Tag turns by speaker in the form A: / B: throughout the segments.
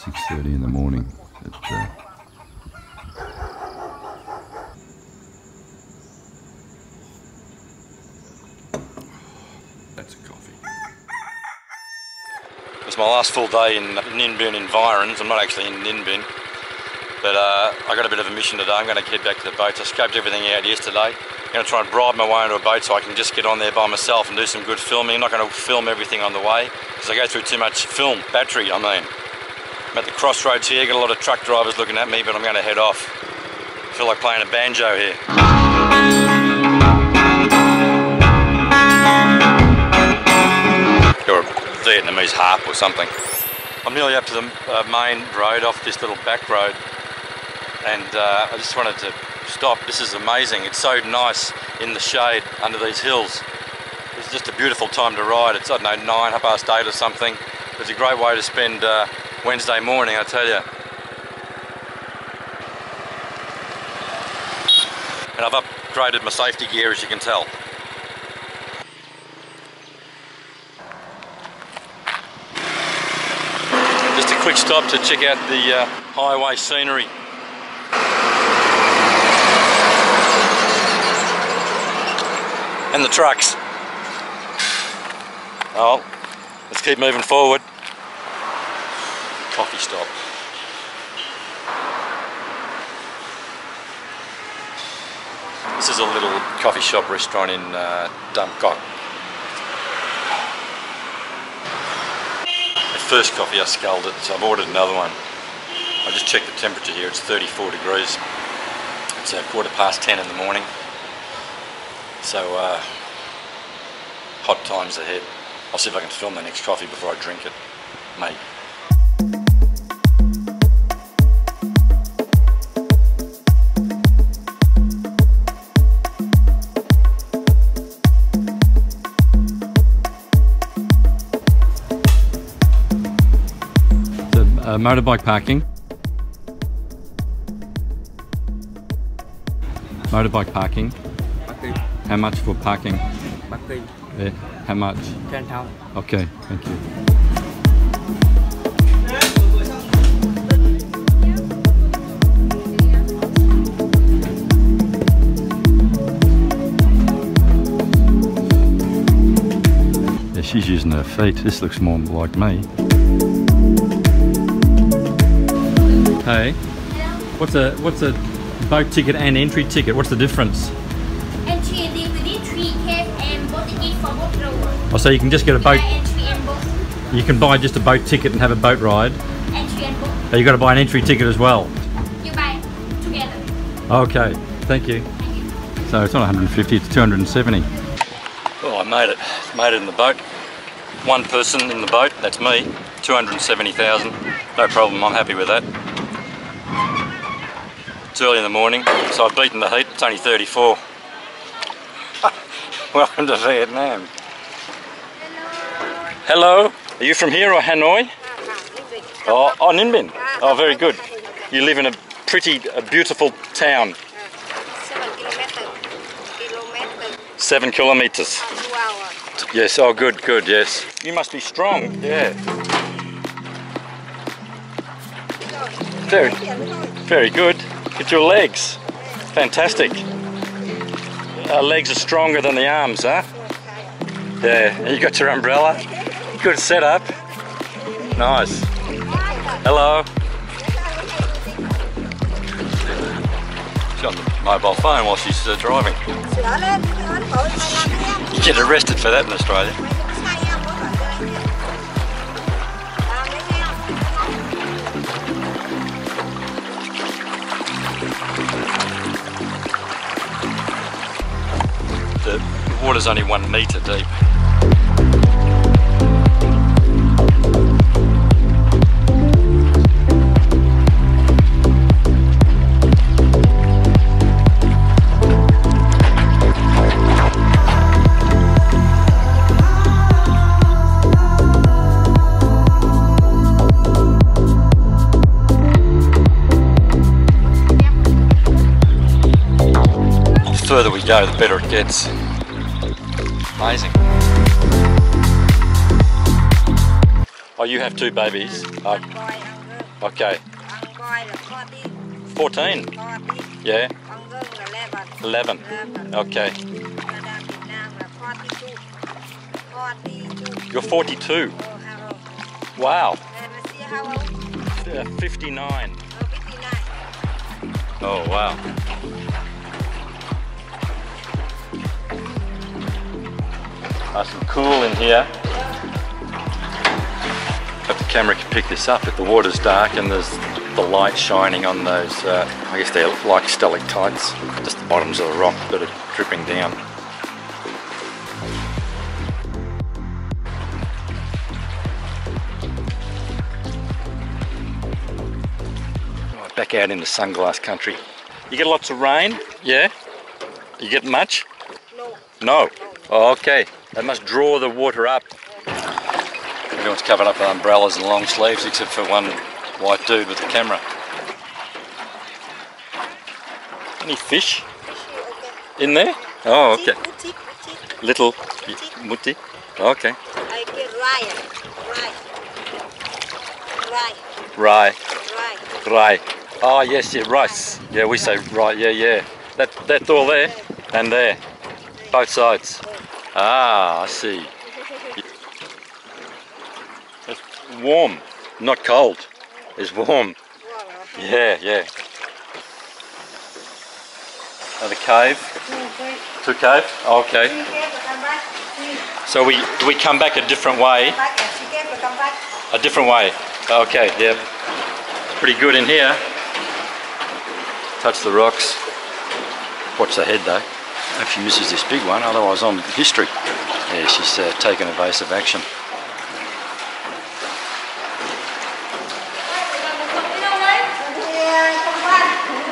A: 6.30 in the morning. Uh,
B: That's a coffee.
C: It's my last full day in Ninh Binh environs. I'm not actually in Ninh Binh, but uh, I got a bit of a mission today. I'm going to head back to the boats. I scoped everything out yesterday. I'm going to try and bribe my way into a boat so I can just get on there by myself and do some good filming. I'm not going to film everything on the way because I go through too much film, battery, I mean. I'm at the crossroads here, got a lot of truck drivers looking at me, but I'm going to head off. I feel like playing a banjo here. Or a Vietnamese harp or something. I'm nearly up to the uh, main road off this little back road and uh, I just wanted to stop. This is amazing. It's so nice in the shade under these hills. It's just a beautiful time to ride. It's, I don't know, nine, half past eight or something. It's a great way to spend uh, Wednesday morning, I tell you. And I've upgraded my safety gear, as you can tell. Just a quick stop to check out the uh, highway scenery. And the trucks. Oh, let's keep moving forward. Stop. This is a little coffee shop restaurant in uh, Tam Coc. The first coffee I sculled it, so I've ordered another one. I just checked the temperature here, it's 34 degrees. It's a quarter past 10 in the morning. So, uh, hot times ahead. I'll see if I can film the next coffee before I drink it. Mate.
A: Uh, motorbike parking. Motorbike parking.
D: Parking,
A: How much for parking?
D: parking,
A: Yeah. How much?
D: 10,000.
A: Okay, thank you. Yeah, she's using her feet. This looks more like me. Hey, what's a what's a boat ticket and entry ticket? What's the difference?
E: Entry and DVD, three cab and boat ticket for both rower.
A: Oh, so you can just get a boat.
E: Yeah, entry and boat.
A: You can buy just a boat ticket and have a boat ride.
E: Entry and boat.
A: Oh, you got to buy an entry ticket as well.
E: You buy together.
A: Okay, thank you. So it's not 150, it's 270.
C: Oh, I made it. Made it in the boat. One person in the boat, that's me. 270,000. No problem, I'm happy with that. It's early in the morning, so I've beaten the heat. It's only 34. Welcome to Vietnam. Hello. Are you from here or Hanoi? Oh, oh, Ninh Binh. Oh, very good. You live in a pretty, a beautiful town.
F: 7 kilometer, kilometer,
C: Seven kilometres. Yes, oh good, good, yes. You must be strong, yeah. Very, very good. Look at your legs. Fantastic. Our legs are stronger than the arms, huh? Yeah, and you got your umbrella. Good setup. Nice. Hello. She's on the mobile phone while she's uh, driving.
F: Sửa lên, sửa tội mày làm em.
C: You get arrested for that in Australia. Water's only one metre deep. The further we go, the better it gets. Amazing. Oh, you have two babies. Oh, Okay.
F: Bằng coi là 40,
C: 14. Yeah.
F: Bằng gương là 11.
C: 11.
F: 11.
C: Okay.
F: Canada, Việt Nam là 42. 42.
C: You're 42.
F: Oh, how old?
C: Wow.
F: Let me see how old?
C: Uh, 59.
F: Oh, 59.
C: Oh, wow. Nice and cool in here. Hope the camera can pick this up if the water's dark and there's the light shining on those, uh, I guess they're like stalactites, just the bottoms of the rock that are dripping down. Right, back out into sunglass country. You get lots of rain? Yeah? You get much?
F: No.
C: No. Oh, okay. They must draw the water up. Everyone's covered up with umbrellas and long sleeves except for one white dude with the camera. Any fish in there? Oh, okay.
F: Boutique, boutique.
C: Little mutti. Okay.
F: I get Ryan. Rye.
C: Rye.
F: Rye. Rye.
C: Rye. Oh, yes, yeah, rice. Yeah, we say right. Yeah, yeah. That that's all there and there, both sides. Ah, I see. It's warm, not cold. It's warm. Yeah, yeah. Another cave. Two cave. Okay.
F: Come back.
C: So we we come back a different way? A different way. Okay, yep. Pretty good in here. Touch the rocks. Watch the head though. Hope she misses this big one, otherwise I'm history. Yeah, she's uh, taken evasive action.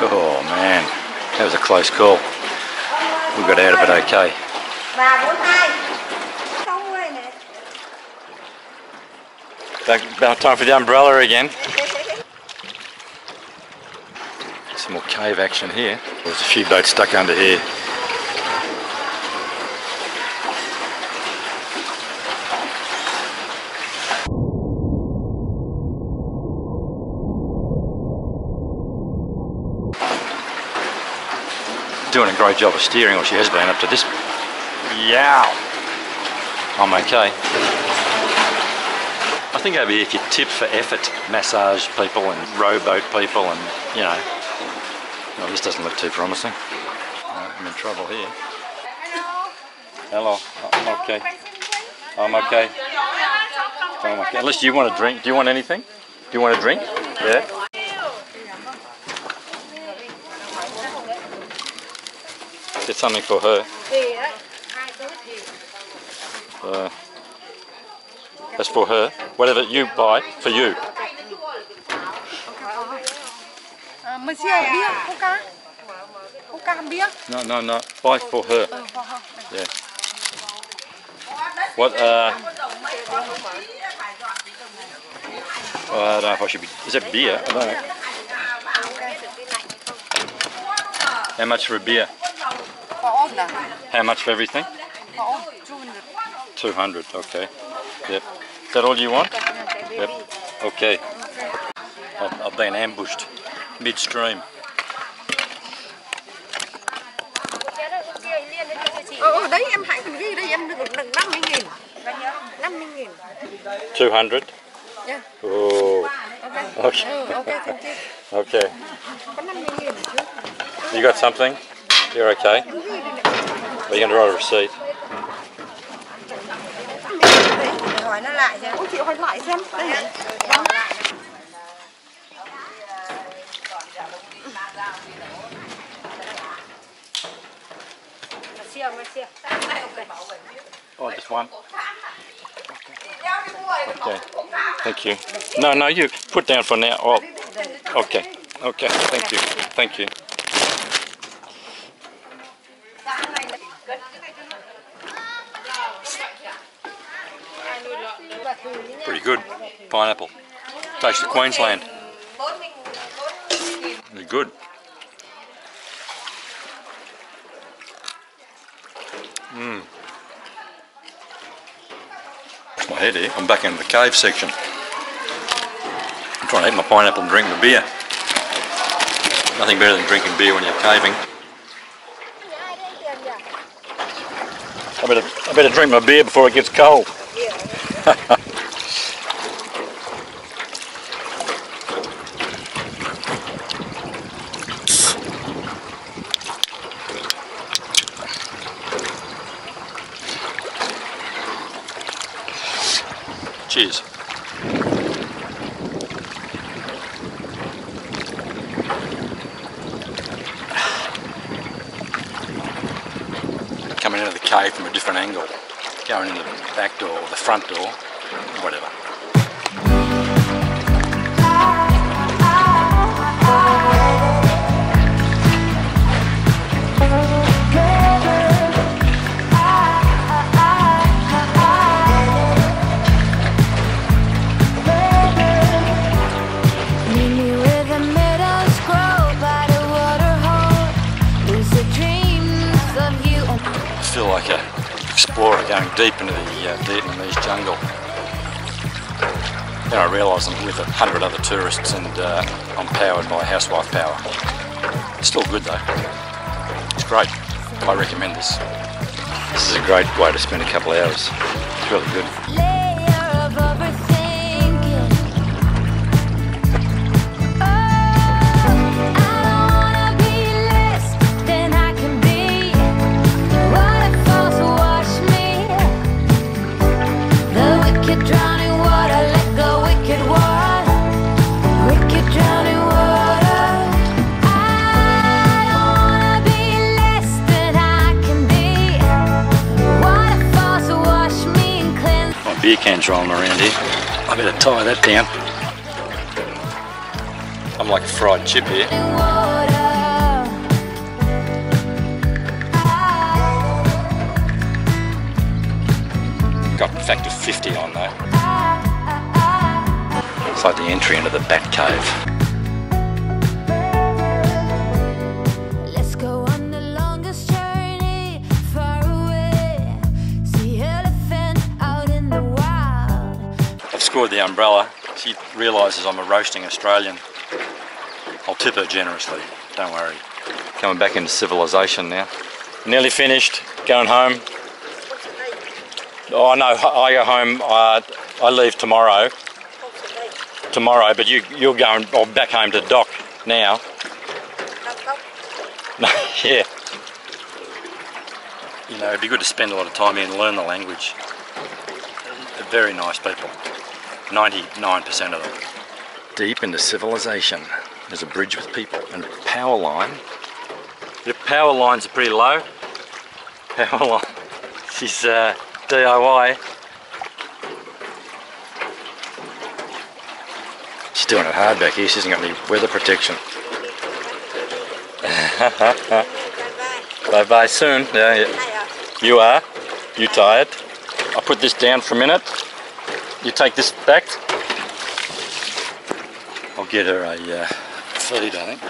C: Oh man, that was a close call. We got out of it okay.
F: Và 42. Không ơi nè.
C: Back, about time for the umbrella again. Some more cave action here. There's a few boats stuck under here. Doing a great job of steering, or she has been up to this. Yeah. I'm okay. I think over here, if you tip for effort, massage people and rowboat people, and you know, well, this doesn't look too promising. I'm in trouble here. Hello. I'm okay. I'm okay. I'm okay. Unless you want a drink. Do you want anything? Do you want a drink? Yeah. For her. Uh, that's for her. Whatever you buy, for you. No, no, no. Buy for her. Yeah. What? Uh, well, I don't know if I should be. Is it beer? I don't know. How much for a beer?
B: Có ổn à?
C: How much for everything?
B: Có ổn. Chú mình được.
C: 200. Okay. Yep. Is that all you want? Yep. Okay. I've, I've been ambushed midstream.
B: Ờ, ờ, đấy em hãy cần ghi đây em được được 50 nghìn. 50 nghìn.
C: 200.
B: Yeah.
C: Oh.
B: Ok.
C: Okay.
B: Ok, thank you.
C: Okay.
B: Có 50 nghìn chứ.
C: You got something? You're okay?
B: Em ghi đây này.
C: Are you going to write a receipt?
F: Hỏi nó lại xem.
B: Ôi chị hỏi lại xem. Đây này.
F: Chia mà chia.
C: Oh, just one. Okay. Thank you. No, no, you put down for now. Oh, okay. Okay. Thank you. Thank you. Pretty good. Pineapple. Taste of Queensland. Good. Mm. My head here. I'm back in the cave section. I'm trying to eat my pineapple and drink my beer. Nothing better than drinking beer when you're caving.
F: ai đây tiền nhỉ
C: I better, I better drink my beer before it gets cold. Cheers. Coming into the cave from a different angle, going in the back door, or the front door, whatever. Deep into the uh, Vietnamese jungle. Then I realise I'm with a hundred other tourists and uh, I'm powered by housewife power. It's still good though. It's great. I recommend this. This is a great way to spend a couple of hours. It's really good. Can's rolling around here. I better tie that down. I'm like a fried chip here. Got factor 50 on though. It's like the entry into the Bat Cave. Scored the umbrella. She realises I'm a roasting Australian. I'll tip her generously, don't worry. Coming back into civilization now. Nearly finished, going home. Oh no, I go home, uh, I leave tomorrow. Tomorrow, but you, you're going oh, back home to dock now. No, yeah. You know, it'd be good to spend a lot of time here and learn the language. They're very nice people. 99% of them. Deep into civilization. There's a bridge with people and a power line. The power lines are pretty low. Power line. She's uh, DIY. She's doing it hard back here. She hasn't got any weather protection.
F: Bye bye.
C: Bye bye soon. Yeah, yeah. You are? You tired? I'll put this down for a minute. You take this back. I'll get her a uh, feed, I think.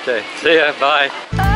C: Okay, see ya, bye.